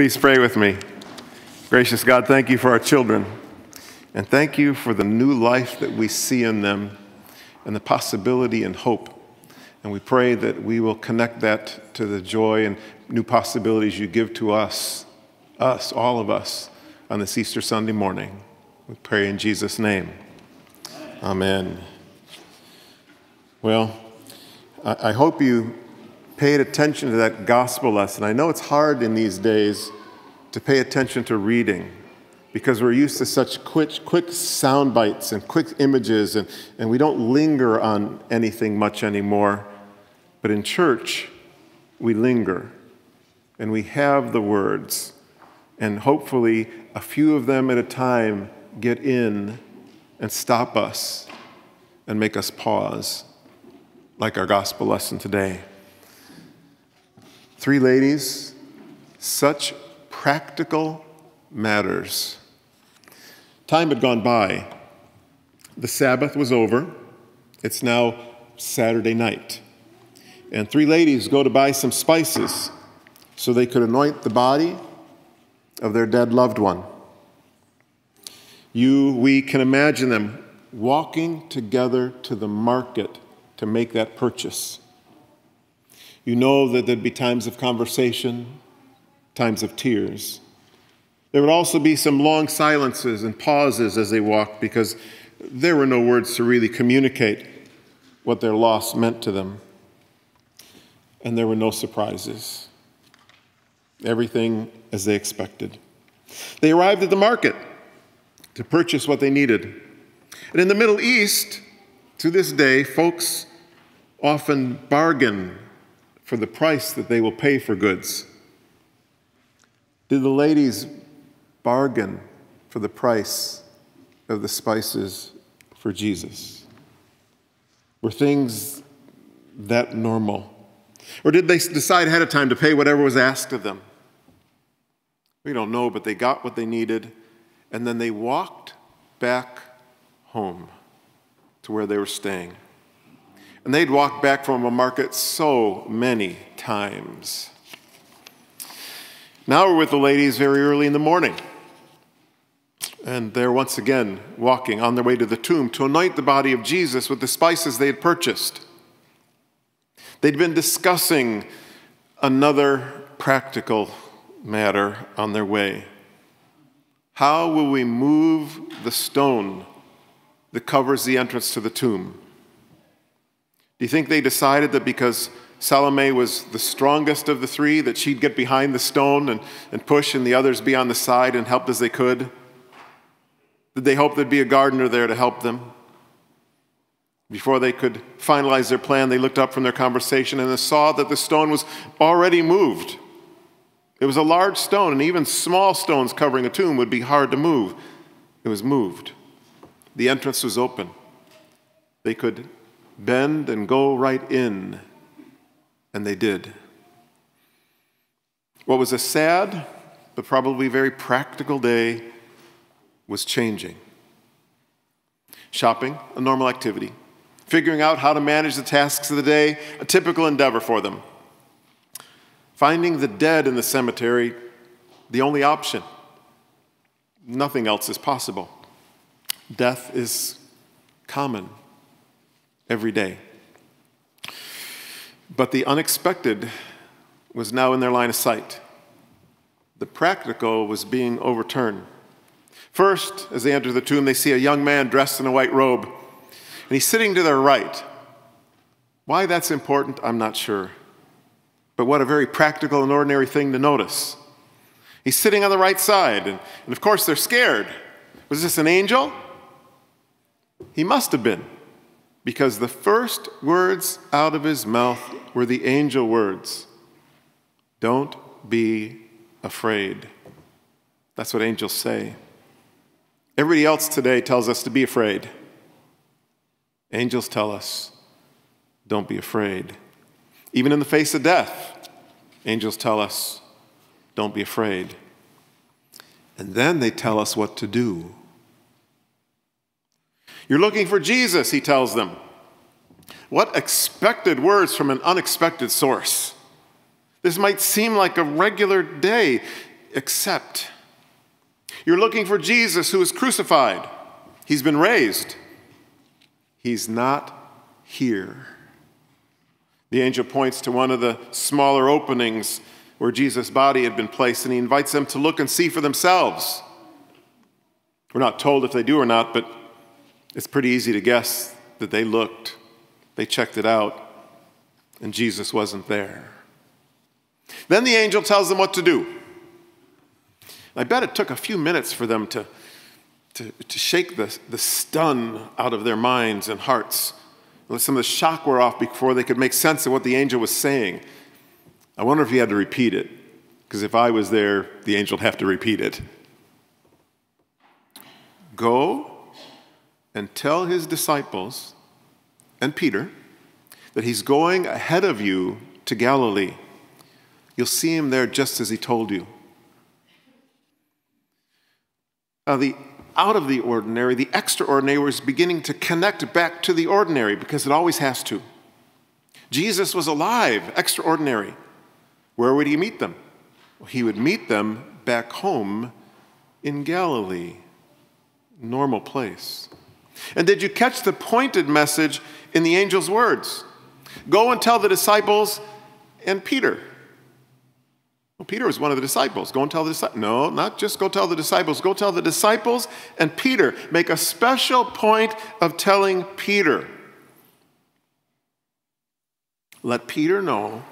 Please pray with me. Gracious God, thank you for our children. And thank you for the new life that we see in them and the possibility and hope. And we pray that we will connect that to the joy and new possibilities you give to us, us, all of us, on this Easter Sunday morning. We pray in Jesus' name. Amen. Well, I hope you paid attention to that gospel lesson. I know it's hard in these days to pay attention to reading because we're used to such quick, quick sound bites and quick images, and, and we don't linger on anything much anymore. But in church, we linger and we have the words, and hopefully, a few of them at a time get in and stop us and make us pause, like our gospel lesson today. Three ladies, such practical matters. Time had gone by. The Sabbath was over. It's now Saturday night. And three ladies go to buy some spices so they could anoint the body of their dead loved one. You, we can imagine them walking together to the market to make that purchase. You know that there'd be times of conversation, times of tears. There would also be some long silences and pauses as they walked because there were no words to really communicate what their loss meant to them. And there were no surprises. Everything as they expected. They arrived at the market to purchase what they needed. And in the Middle East, to this day, folks often bargain for the price that they will pay for goods. Did the ladies bargain for the price of the spices for Jesus? Were things that normal? Or did they decide ahead of time to pay whatever was asked of them? We don't know, but they got what they needed, and then they walked back home to where they were staying. And they'd walked back from a market so many times. Now we're with the ladies very early in the morning. And they're once again walking on their way to the tomb to anoint the body of Jesus with the spices they had purchased. They'd been discussing another practical matter on their way. How will we move the stone that covers the entrance to the tomb? Do you think they decided that because Salome was the strongest of the three, that she'd get behind the stone and, and push and the others be on the side and help as they could? Did they hope there'd be a gardener there to help them? Before they could finalize their plan, they looked up from their conversation and saw that the stone was already moved. It was a large stone, and even small stones covering a tomb would be hard to move. It was moved. The entrance was open. They could bend and go right in, and they did. What was a sad but probably very practical day was changing. Shopping, a normal activity. Figuring out how to manage the tasks of the day, a typical endeavor for them. Finding the dead in the cemetery, the only option. Nothing else is possible. Death is common every day. But the unexpected was now in their line of sight. The practical was being overturned. First, as they enter the tomb, they see a young man dressed in a white robe, and he's sitting to their right. Why that's important, I'm not sure. But what a very practical and ordinary thing to notice. He's sitting on the right side, and, and of course they're scared. Was this an angel? He must have been, because the first words out of his mouth were the angel words Don't be afraid. That's what angels say. Everybody else today tells us to be afraid. Angels tell us, don't be afraid. Even in the face of death, angels tell us, don't be afraid. And then they tell us what to do. You're looking for Jesus, he tells them. What expected words from an unexpected source. This might seem like a regular day. except You're looking for Jesus who was crucified. He's been raised. He's not here. The angel points to one of the smaller openings where Jesus' body had been placed, and he invites them to look and see for themselves. We're not told if they do or not, but it's pretty easy to guess that they looked, they checked it out, and Jesus wasn't there. Then the angel tells them what to do. I bet it took a few minutes for them to, to, to shake the, the stun out of their minds and hearts. Let some of the shock wear off before they could make sense of what the angel was saying. I wonder if he had to repeat it, because if I was there, the angel would have to repeat it. Go and tell his disciples and Peter that he's going ahead of you to Galilee. You'll see him there just as he told you. Now, the out of the ordinary, the extraordinary was beginning to connect back to the ordinary because it always has to. Jesus was alive, extraordinary. Where would he meet them? Well, he would meet them back home in Galilee, normal place. And did you catch the pointed message in the angel's words? Go and tell the disciples and Peter. Well, Peter was one of the disciples. Go and tell the disciples. No, not just go tell the disciples. Go tell the disciples and Peter. Make a special point of telling Peter. Let Peter know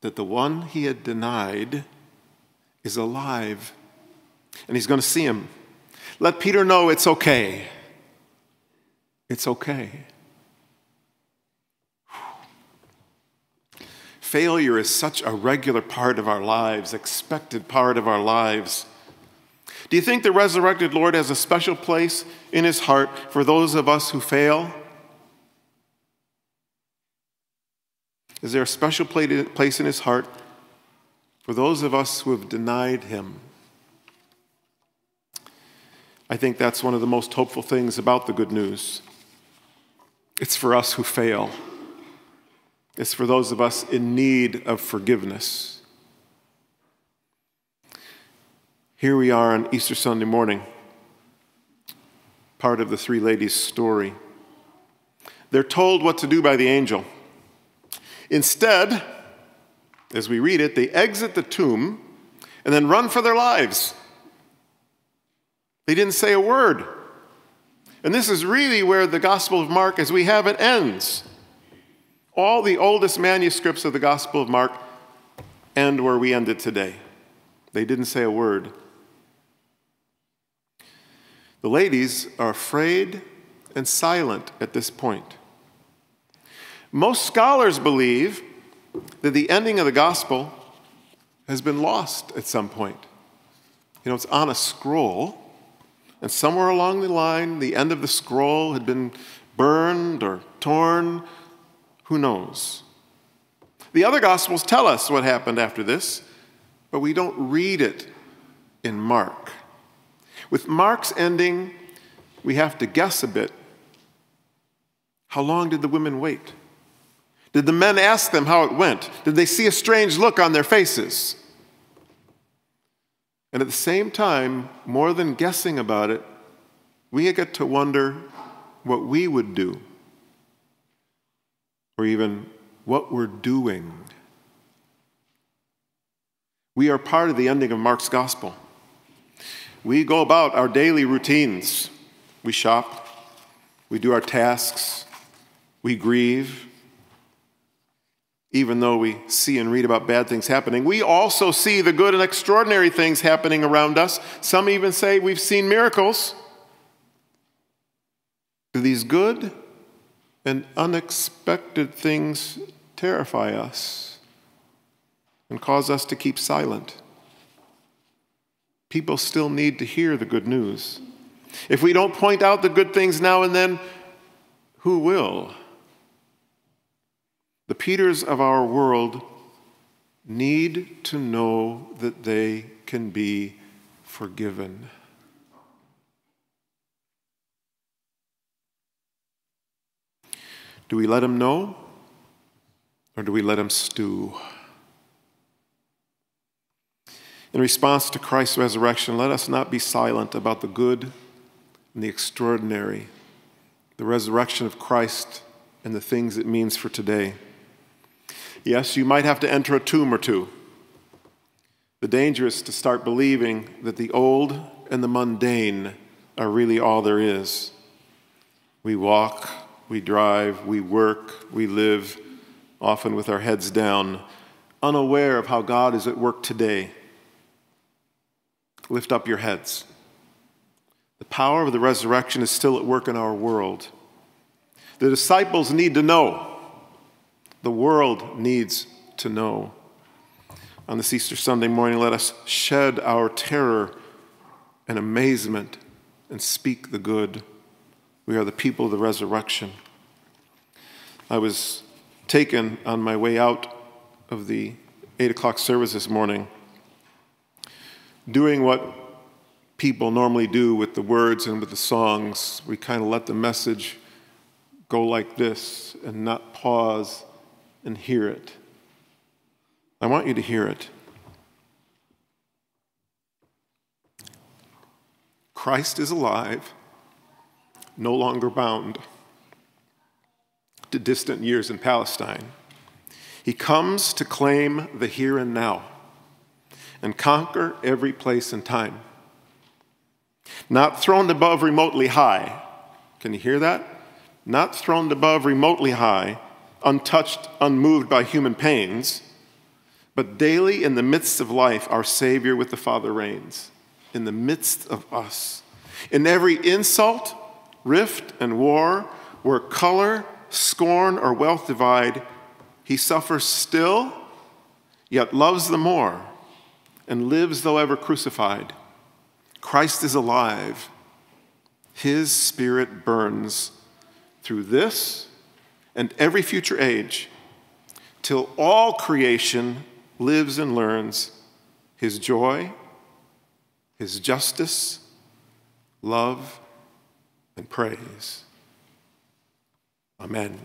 that the one he had denied is alive and he's going to see him. Let Peter know it's okay. It's okay. failure is such a regular part of our lives, expected part of our lives. Do you think the resurrected Lord has a special place in his heart for those of us who fail? Is there a special place in his heart for those of us who have denied him? I think that's one of the most hopeful things about the good news. It's for us who fail. It's for those of us in need of forgiveness. Here we are on Easter Sunday morning, part of the three ladies' story. They're told what to do by the angel. Instead, as we read it, they exit the tomb and then run for their lives. They didn't say a word. And this is really where the Gospel of Mark, as we have it, ends. All the oldest manuscripts of the Gospel of Mark end where we ended today. They didn't say a word. The ladies are afraid and silent at this point. Most scholars believe that the ending of the gospel has been lost at some point. You know, it's on a scroll, and somewhere along the line, the end of the scroll had been burned or torn who knows? The other Gospels tell us what happened after this, but we don't read it in Mark. With Mark's ending, we have to guess a bit. How long did the women wait? Did the men ask them how it went? Did they see a strange look on their faces? And at the same time, more than guessing about it, we get to wonder what we would do or even what we're doing. We are part of the ending of Mark's gospel. We go about our daily routines. We shop, we do our tasks, we grieve. Even though we see and read about bad things happening, we also see the good and extraordinary things happening around us. Some even say we've seen miracles. Do these good and unexpected things terrify us and cause us to keep silent. People still need to hear the good news. If we don't point out the good things now and then, who will? The Peters of our world need to know that they can be forgiven. Do we let him know or do we let him stew? In response to Christ's resurrection, let us not be silent about the good and the extraordinary, the resurrection of Christ and the things it means for today. Yes, you might have to enter a tomb or two. The danger is to start believing that the old and the mundane are really all there is. We walk, we drive, we work, we live, often with our heads down, unaware of how God is at work today. Lift up your heads. The power of the resurrection is still at work in our world. The disciples need to know. The world needs to know. On this Easter Sunday morning, let us shed our terror and amazement and speak the good. We are the people of the resurrection. I was taken on my way out of the 8 o'clock service this morning, doing what people normally do with the words and with the songs. We kind of let the message go like this and not pause and hear it. I want you to hear it. Christ is alive, no longer bound to distant years in Palestine. He comes to claim the here and now and conquer every place and time. Not throned above remotely high. Can you hear that? Not throned above remotely high, untouched, unmoved by human pains but daily, in the midst of life, our Savior with the Father reigns, in the midst of us. In every insult, rift, and war, where color, scorn, or wealth divide, he suffers still, yet loves the more, and lives though ever crucified. Christ is alive. His spirit burns through this and every future age till all creation lives and learns his joy, his justice, love, and praise. Amen.